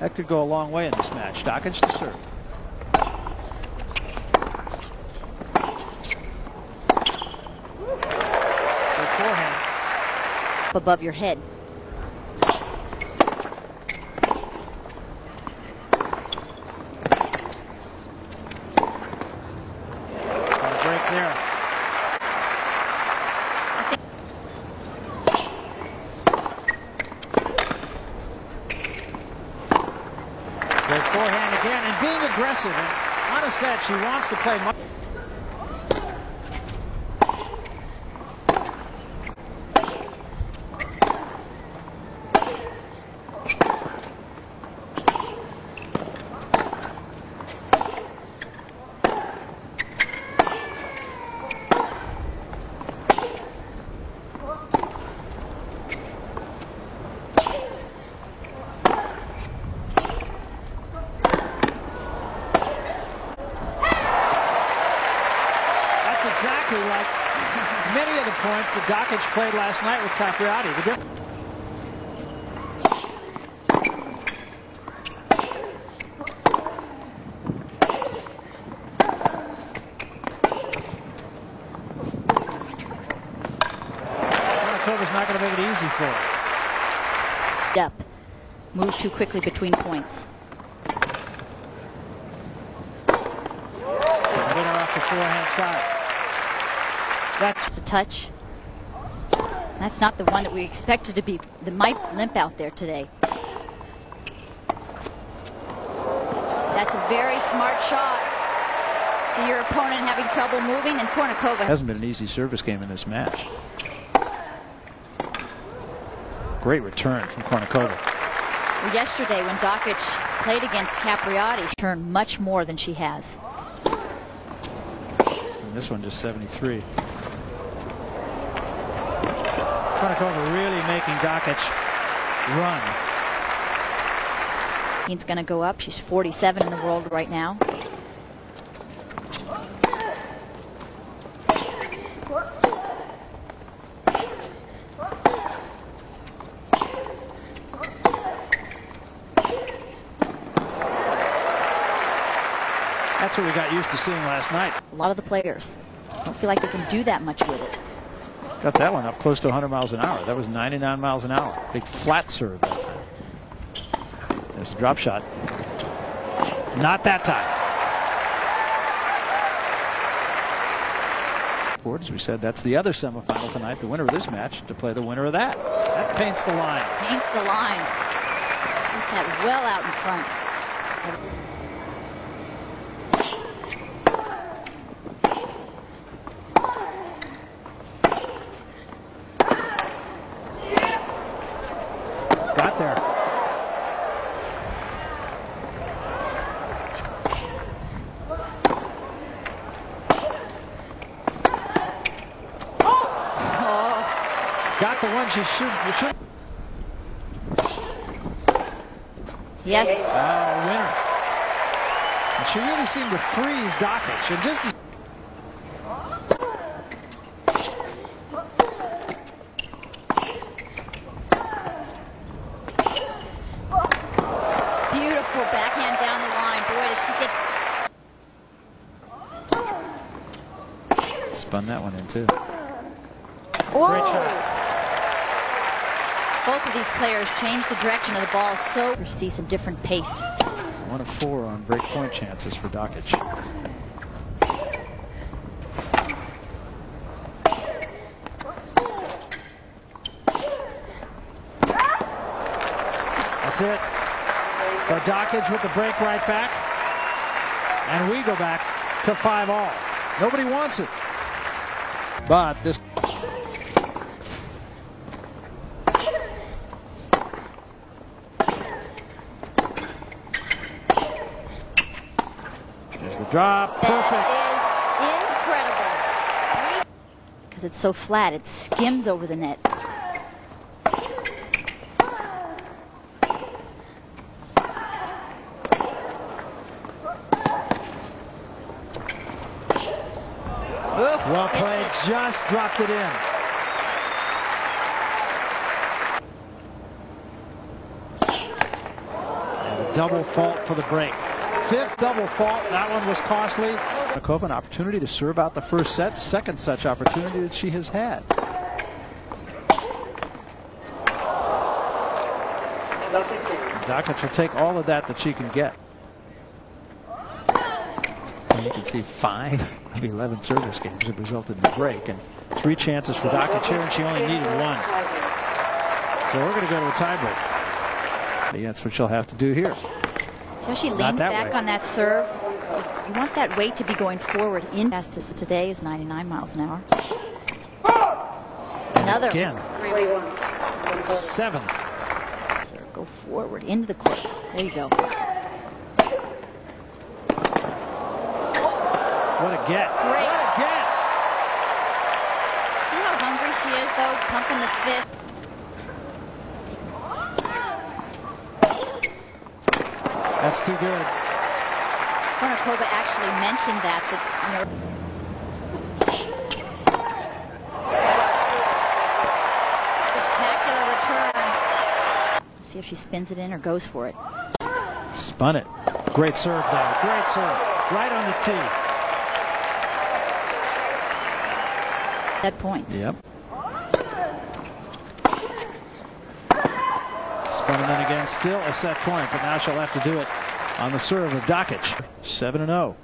That could go a long way in this match. Dokic to serve. Good forehand. above your head. Got a break there. Great forehand again and being aggressive. And on a set, she wants to play much. That's exactly like many of the Dokic played last night with Capriati. The Kournikova's not going to make it easy for her. Up. Move too quickly between points. Winner off the forehand side. That's Just a touch. That's not the one that we expected to be. The might limp out there today. That's a very smart shot. See your opponent having trouble moving, and Kournikova hasn't been an easy service game in this match. Great return from Kournikova. yesterday when Dokic played against Capriati, she turned much more than she has. And this one just 73. Kournikova really making Dokic run. He's going to go up. She's 47 in the world right now. That's what we got used to seeing last night. A lot of the players don't feel like they can do that much with it. Got that one up close to 100 miles an hour. That was 99 miles an hour. Big flat serve that time. There's the drop shot. Not that time. As we said, that's the other semifinal tonight. The winner of this match to play the winner of that. That paints the line. Paints the line. Puts that well out in front. Got there. Oh, Got the one she should. You should. yes. Oh, winner. And she really seemed to freeze Dokic. And just as Beautiful backhand down the line. Boy, does she get spun that one in too. Whoa. Great shot. Both of these players change the direction of the ball so we see some different pace. One of four on break point chances for Dokic. That's it. So Dokic with the break right back. And we go back to five all. Nobody wants it. But this drop. Perfect. That is incredible. Because it's so flat, it skims over the net. Well played. Just dropped it in. Double fault for the break. Fifth double fault. That one was costly. Kovac an opportunity to serve out the first set. Second such opportunity that she has had. Dokic will take all of that that she can get. And you can see five of 11 service games have resulted in a break and three chances for Dokic here and she only needed one. So we're going to go to a tiebreak. That's what she'll have to do here. She leans back way. on that serve. You want that weight to be going forward. In fastest today is 99 miles an hour. Another. Again. Seven. Go forward into the court. There you go. What a get. Great. What a get. See how hungry she is, though, pumping the fist. That's too good. Kournikova actually mentioned that, that you know, spectacular return. See if she spins it in or goes for it. Spun it. Great serve though. Great serve. Right on the tee. Dead points. Yep. It in again. Still a set point, but now she'll have to do it on the serve of Dokic. 7 and 0.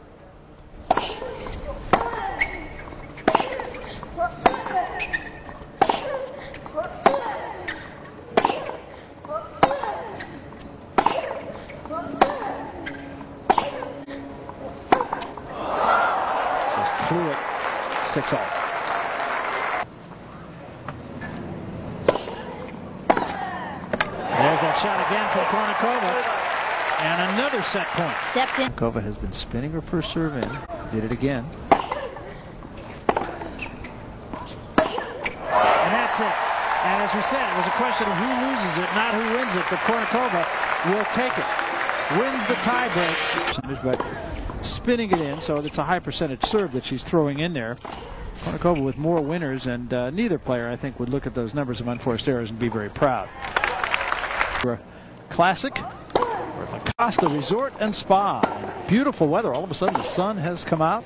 Just flew it 6 all. There's that shot again from Kournikova. And another set point. Stepped in. Kova has been spinning her first serve in. Did it again. And that's it. And as we said, it was a question of who loses it, not who wins it. But Kournikova will take it. Wins the tiebreak. But spinning it in, so it's a high percentage serve that she's throwing in there. Kournikova with more winners, and uh, neither player, I think, would look at those numbers of unforced errors and be very proud. For a classic, we're at the Costa Resort and Spa. Beautiful weather. All of a sudden, the sun has come out.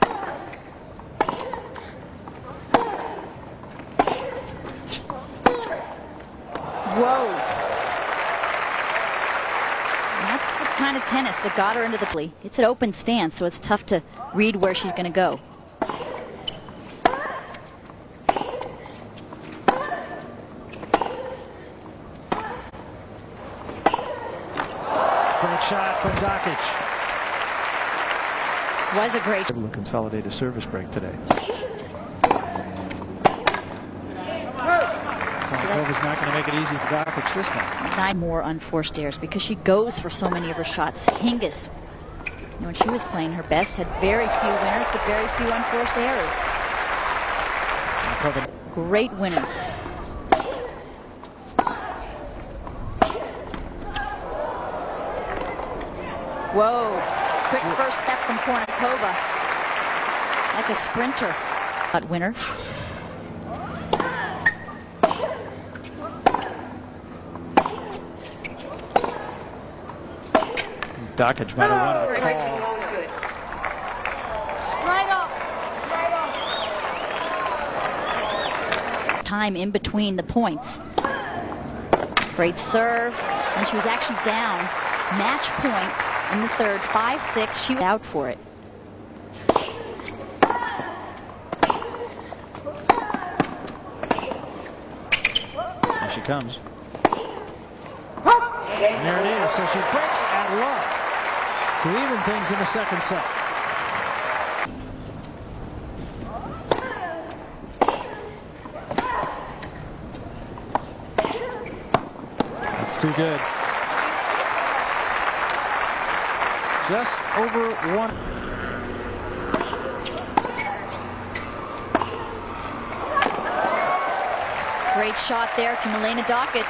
Whoa. That's the kind of tennis that got her into the. It's an open stance, so it's tough to read where she's going to go. Great shot from Dokic. Was a great. Able to consolidate a service break today. Kournikova's not going to make it easy for Dakic this time. Nine more unforced errors because she goes for so many of her shots. Hingis, when she was playing her best, had very few winners, but very few unforced errors. Great winners. Whoa. Quick first step from Kournikova. Like a sprinter. Not winner. Dokic might have wanted a call. Time in between the points. Great serve. And she was actually down. Match point in the third. 5-6. She out for it. Here she comes. And there it is. So she breaks at love to even things in the second set. That's too good. Just over one. Great shot there from Elena Dokic.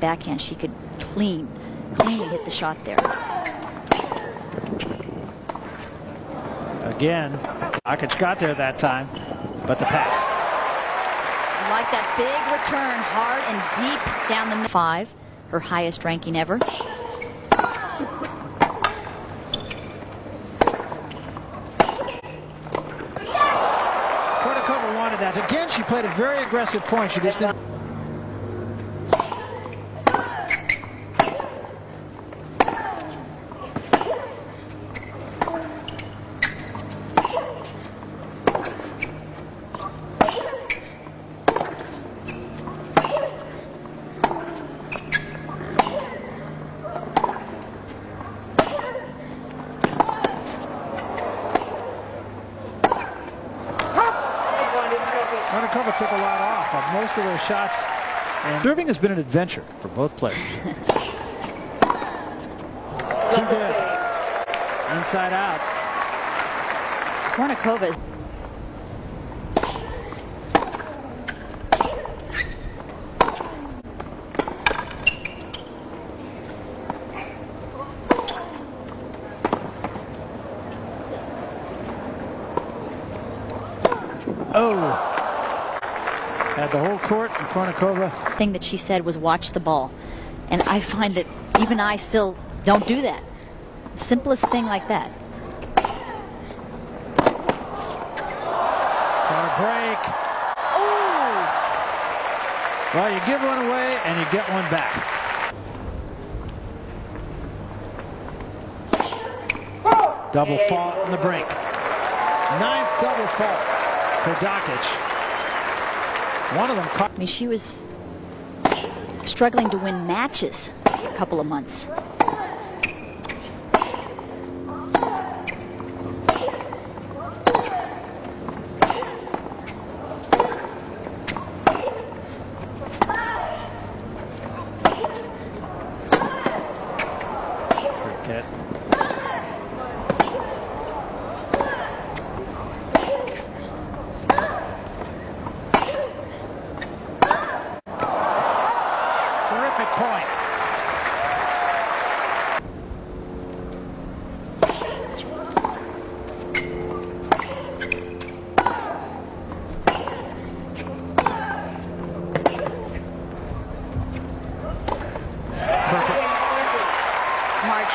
Backhand, she could clean, cleanly hit the shot there. Again, Dokic got there that time, but the pass. I like that big return, hard and deep down the five, her highest ranking ever. Played a very aggressive point. She just didn't. Kournikova took a lot off of most of those shots. And serving has been an adventure for both players. Too good. Inside out. Kournikova Oh. Had the whole court and Kournikova. thing that she said was watch the ball. And I find that even I still don't do that. Simplest thing like that. Got a break. Oh! Well, you give one away and you get one back. Double fault in the break. Ninth double fault for Dokic. One of them caught. I mean, she was struggling to win matches a couple of months.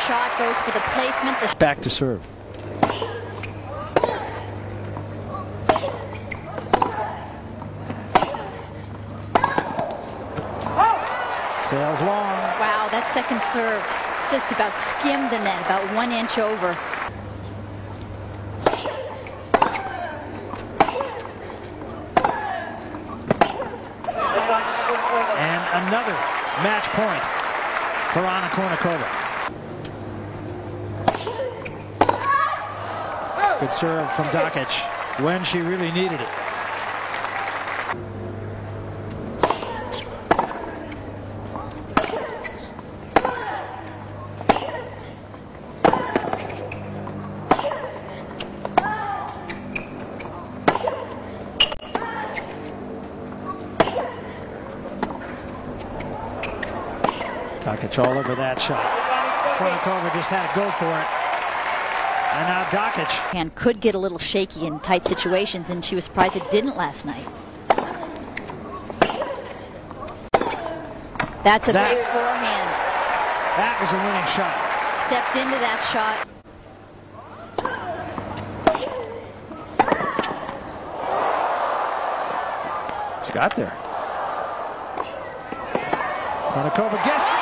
shot goes for the placement. The Back to serve. Sails long. Wow, that second serve just about skimmed the net, about one inch over. And another match point for Anna Kournikova. Good serve from Dokic when she really needed it. Dokic all over that shot. Kournikova just had to go for it. And now Dokic. And could get a little shaky in tight situations, and she was surprised it didn't last night. That's a that, big forehand. That was a winning shot. Stepped into that shot. She got there. Kournikova guess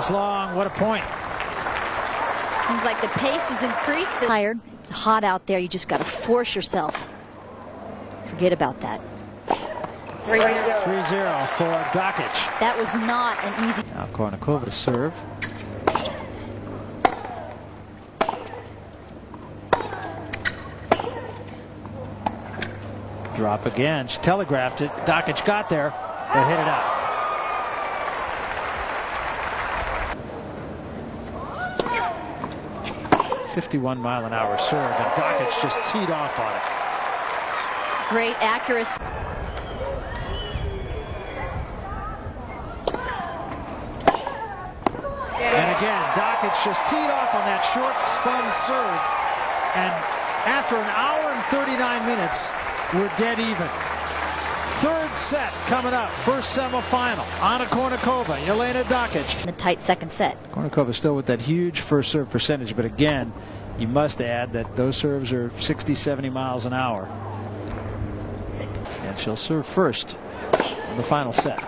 Just long, what a point. Seems like the pace has increased. Tired hot out there. You just got to force yourself. Forget about that. 3-0 for Dokic. That was not an easy. Now Kournikova to serve. Drop again. She telegraphed it. Dokic got there. They hit it out. 51 mile an hour serve and Dokic's just teed off on it. Great accuracy. And again, Dokic's just teed off on that short spun serve. And after an hour and 39 minutes, we're dead even. Third set coming up. First semifinal. Anna Kournikova, Jelena Dokic. In the tight second set. Kournikova still with that huge first serve percentage, but again, you must add that those serves are 60, 70 miles an hour. And she'll serve first in the final set.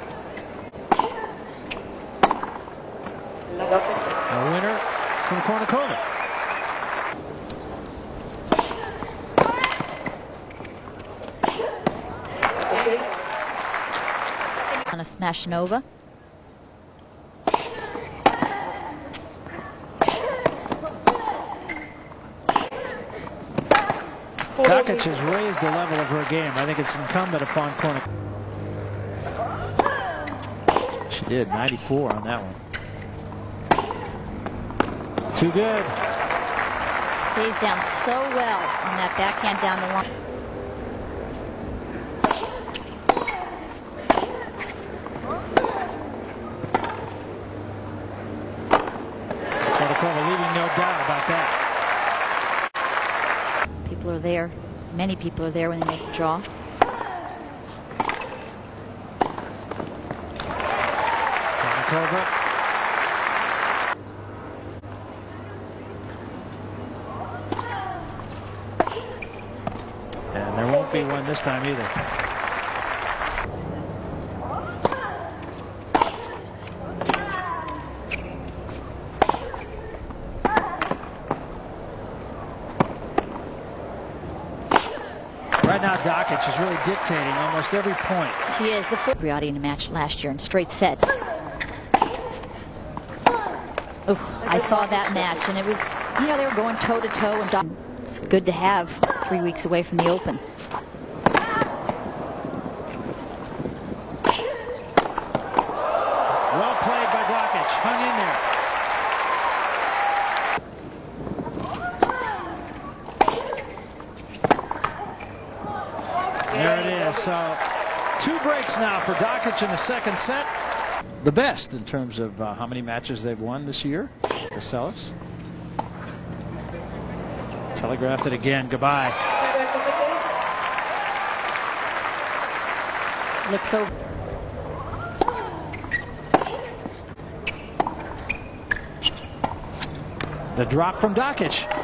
A winner from Kournikova. Anna Smashnova. Has raised the level of her game. I think it's incumbent upon Kournikova. She did, 94 on that one. Too good. Stays down so well on that backhand down the line. Kournikova leaving no doubt about that. People are there. Many people are there when they make the draw. And there won't be one this time either. Right now, Dokic is really dictating almost every point. She is the fourth Briati in a match last year in straight sets. I saw that match, and it was, you know, they were going toe to toe, and it's good to have three weeks away from the Open. Well played by Dokic. Hung in there. There it is. So two breaks now for Dokic in the second set. The best in terms of uh, how many matches they've won this year. Casellas. Telegraphed it again. Goodbye. Looks over. The drop from Dokic.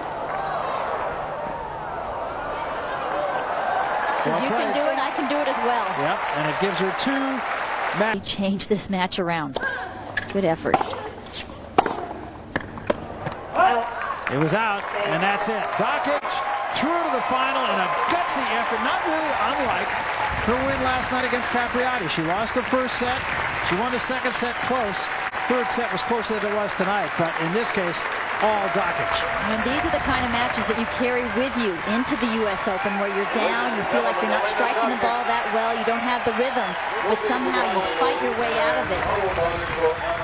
So Well you can do it, I can do it as well. Yep, and it gives her two He matches. changed this match around. Good effort. It was out, and that's it. Dokic through to the final in a gutsy effort, not really unlike her win last night against Capriati. She lost the first set. She won the second set close. Third set was closer than it was tonight, but in this case, all Dokic. And these are the kind of matches that you carry with you into the U.S. Open where you're down, you feel like you're not striking the ball that well, you don't have the rhythm, but somehow you fight your way out of it.